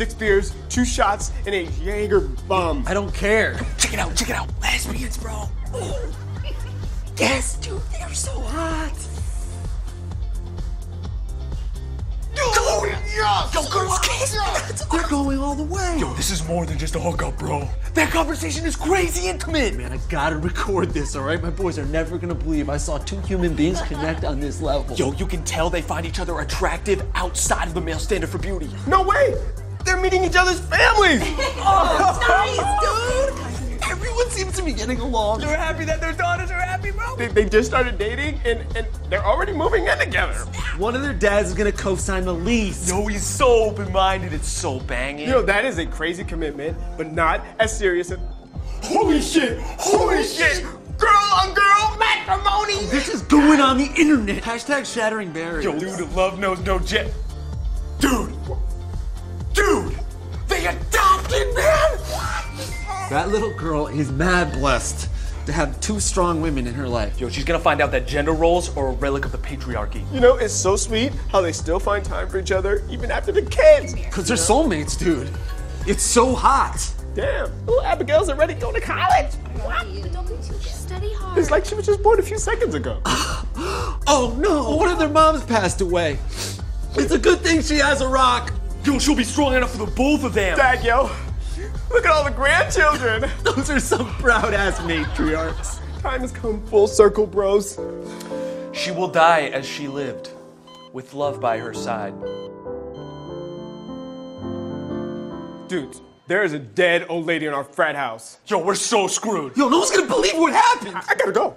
six beers, two shots, and a Jaeger bomb. I don't care. Check it out, check it out. Lesbians, bro. Yes, dude, they're so hot. Oh, yes! Yo, girls kiss. They're going all the way. Yo, this is more than just a hookup, bro. That conversation is crazy intimate. Man, I gotta record this, all right? My boys are never gonna believe I saw two human beings connect on this level. Yo, you can tell they find each other attractive outside of the male standard for beauty. No way! They're meeting each other's families! Oh, nice, dude! Everyone seems to be getting along. They're happy that their daughters are happy, bro. They, they just started dating and, and they're already moving in together. One of their dads is gonna co-sign the lease. Yo, he's so open-minded. It's so banging. You know, that is a crazy commitment, but not as serious as. Holy shit! Holy shit! Girl on girl matrimony! This is going on the internet. Hashtag shattering barriers. Yo, dude, love knows no jet. Dude, dude, That little girl is mad blessed to have two strong women in her life. Yo, she's gonna find out that gender roles are a relic of the patriarchy. You know, it's so sweet how they still find time for each other even after the kids. Cause they're soulmates, dude. It's so hot. Damn, little Abigail's already going to college. What? Study hard. It's like she was just born a few seconds ago. Oh no, one of their moms passed away. It's a good thing she has a rock. Yo, she'll be strong enough for the both of them. Dad, yo, look at all the grandchildren. Those are some proud ass matriarchs. Time has come full circle, bros. She will die as she lived, with love by her side. Dudes, there is a dead old lady in our frat house. Yo, we're so screwed. Yo, no one's gonna believe what happened. I gotta go.